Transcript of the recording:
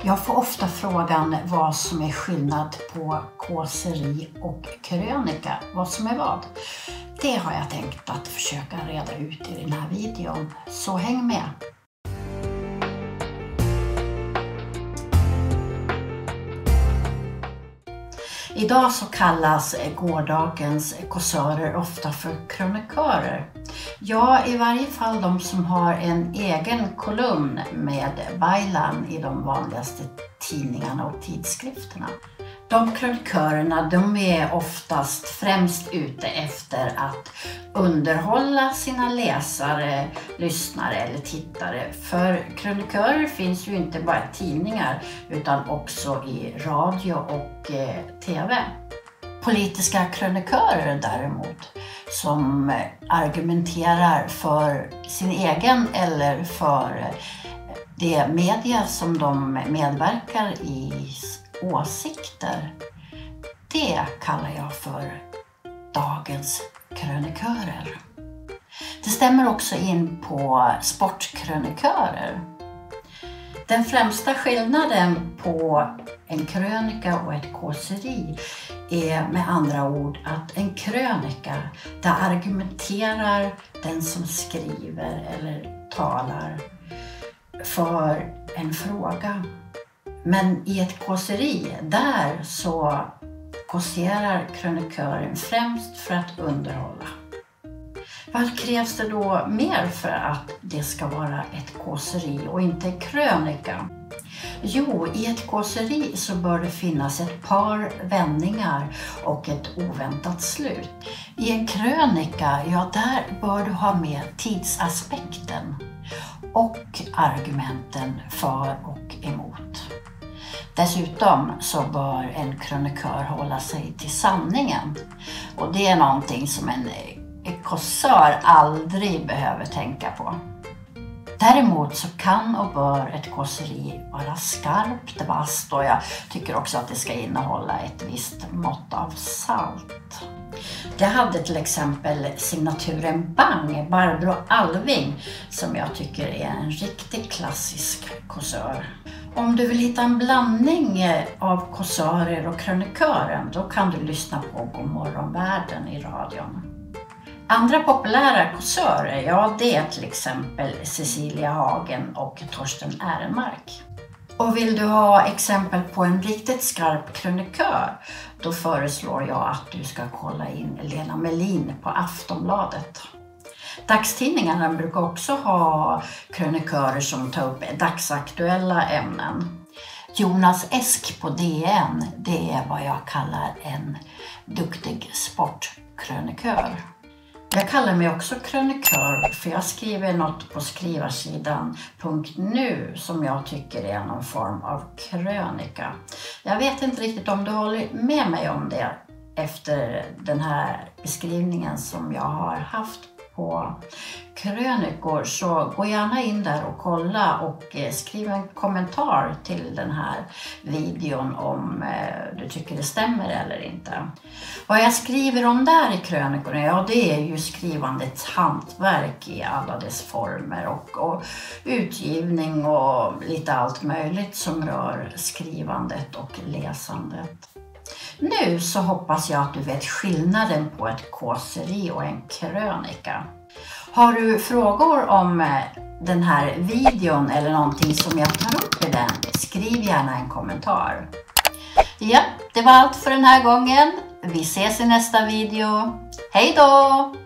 Jag får ofta frågan vad som är skillnad på kåseri och krönika, vad som är vad. Det har jag tänkt att försöka reda ut i den här videon, så häng med! Idag så kallas gårdagens kåsörer ofta för krönikörer. Ja, i varje fall de som har en egen kolumn med Baylan i de vanligaste tidningarna och tidskrifterna. De krönikörerna de är oftast främst ute efter att underhålla sina läsare, lyssnare eller tittare. För krönikörer finns ju inte bara i tidningar utan också i radio och eh, TV. Politiska krönikörer däremot som argumenterar för sin egen eller för eh, det media som de medverkar i åsikter. Det kallar jag för dagens krönikörer. Det stämmer också in på sportkrönikörer. Den främsta skillnaden på en krönika och ett kåseri är med andra ord att en krönika, där argumenterar den som skriver eller talar för en fråga. Men i ett kåseri, där så kåserar krönikören främst för att underhålla. Vad krävs det då mer för att det ska vara ett kåseri och inte en krönika? Jo, i ett kåseri så bör det finnas ett par vändningar och ett oväntat slut. I en krönika, ja där bör du ha med tidsaspekten och argumenten för och emot. Dessutom så bör en krönikör hålla sig till sanningen. Och det är någonting som en eh, kåsör aldrig behöver tänka på. Däremot så kan och bör ett kåseri vara skarpt, vasst och jag tycker också att det ska innehålla ett visst mått av salt. Det hade till exempel signaturen Bang, Barbro Alving, som jag tycker är en riktigt klassisk kåsör. Om du vill hitta en blandning eh, av kåsörer och krönikören, då kan du lyssna på Godmorgon världen i radion. Andra populära kåsörer, ja det är till exempel Cecilia Hagen och Torsten Ehrenmark. Och vill du ha exempel på en riktigt skarp krönikör, då föreslår jag att du ska kolla in Lena Melin på Aftonbladet. Dagstidningarna brukar också ha krönikörer som tar upp dagsaktuella ämnen. Jonas Esk på DN, det är vad jag kallar en duktig sportkrönikör. Jag kallar mig också krönikör för jag skriver något på skrivarsidan .nu som jag tycker är någon form av krönika. Jag vet inte riktigt om du håller med mig om det efter den här beskrivningen som jag har haft på krönikor så gå gärna in där och kolla och eh, skriv en kommentar till den här videon om eh, du tycker det stämmer eller inte. Vad jag skriver om där i krönikorna, ja det är ju skrivandets hantverk i alla dess former och, och utgivning och lite allt möjligt som rör skrivandet och läsandet. Nu så hoppas jag att du vet skillnaden på ett kåseri och en krönika. Har du frågor om eh, den här videon eller någonting som jag tar upp i den, skriv gärna en kommentar. Ja, det var allt för den här gången. Vi ses i nästa video. Hej då!